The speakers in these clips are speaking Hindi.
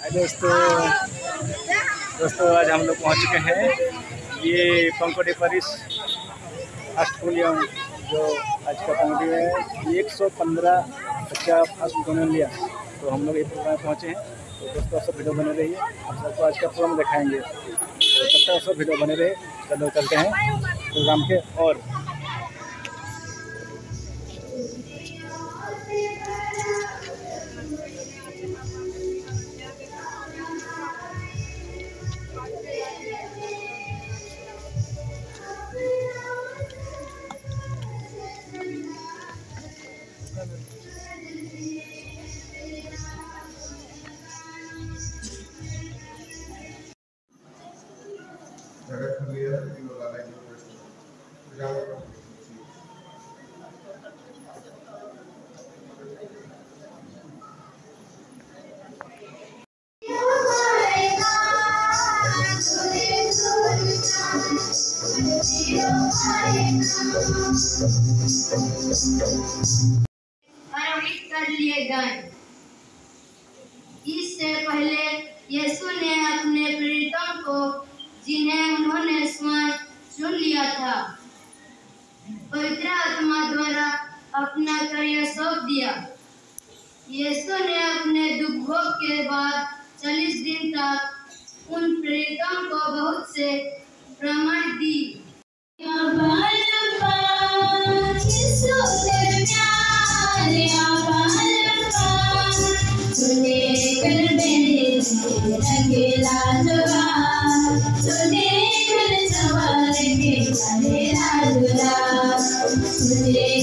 हाय दोस्तों। दोस्तों, आज हम लोग पहुँच चुके हैं ये पंकोडी परिस अष्टकुलियम जो आज का पंकोडी है। एक सौ पंद्रह बच्चा फ़र्स्ट उन्होंने लिया। तो हम लोग ये प्रोग्राम पहुँचे हैं। तो दोस्तों सब वीडियो बने रहिए। हम सबको आज का प्रोग्राम दिखाएँगे। तो तब तक सब वीडियो बने रहे चलो चलते हैं प्रोग्राम के और। जगह कर लिए गए। इससे पहले यीशु ने अपने प्रेरितों को, जिन्हें उन्होंने स्वयं चुन लिया था पवित्र आत्मा द्वारा अपना कार्य सौंप दिया। यीशु ने अपने दुखों के बाद चालीस दिन तक उन प्रेरितों को बहुत से प्रमाण दी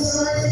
Lord.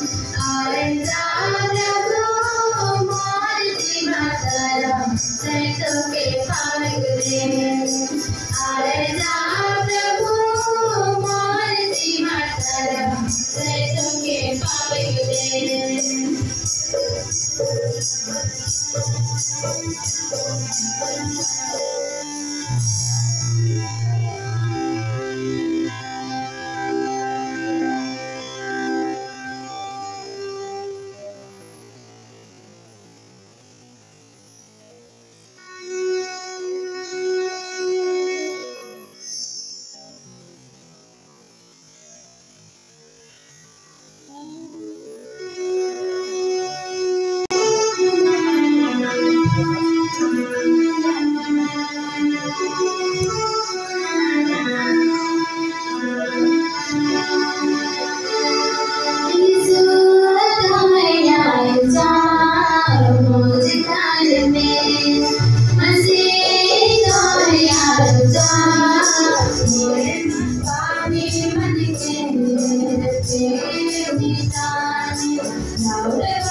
and I'm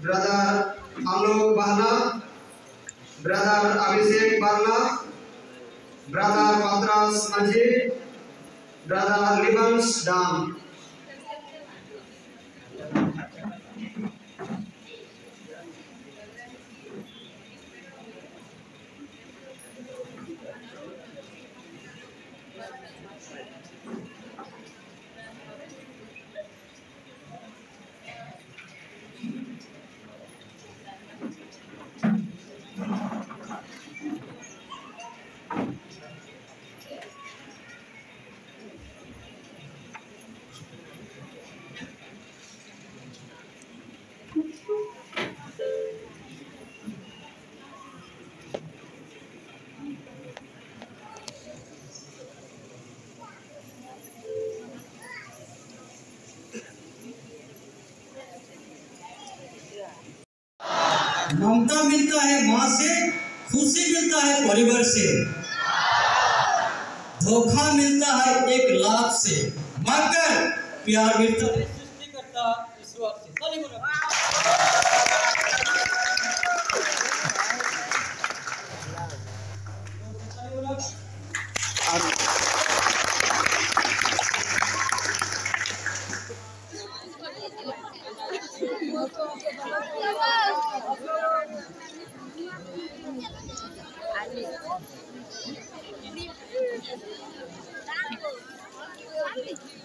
brother Alok Banna brother Abhishek Banna brother पत्रास मजी ब्रदर लिबंस डांग ममता मिलता है माँ से खुशी मिलता है परिवार से। धोखा मिलता है एक लाख से। मगर प्यार मिलता है।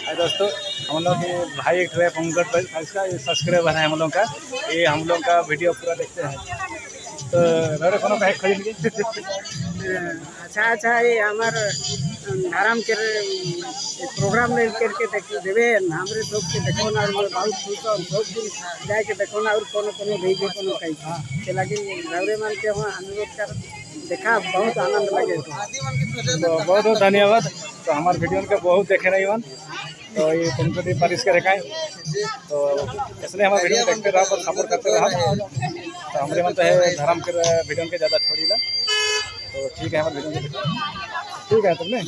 हाय दोस्तों, हम लोग ये भाई एक है पंकज इसका ये सब्सक्राइबर है हम लोग का। ये हम लोग का वीडियो पूरा देखते हैं। तो रौरे कोनो कहे खोज अच्छा अच्छा ये हमार आराम के प्रोग्राम में करके देख देवे हमरे सब के देखो ना और बहुत खुश और सब दिन जाए के देखो ना और कोनो कोनो भेज, कोनो कहीं। के लगी रौरे मान के वहाँ अनुरोध कर देखा बहुत आनंद लगे तो। बहुत बहुत धन्यवाद। तो हमारे वीडियो के बहुत देखे नहीं मन तो ये तुमको भी बारिश के रखा तो इसलिए हमारे वीडियो देखते रहो और सपोर्ट करते रहो। तो हमारे मन तो है धर्म के वीडियो के ज़्यादा छोड़ी ला। तो ठीक है हमारे वीडियो ठीक है तुमने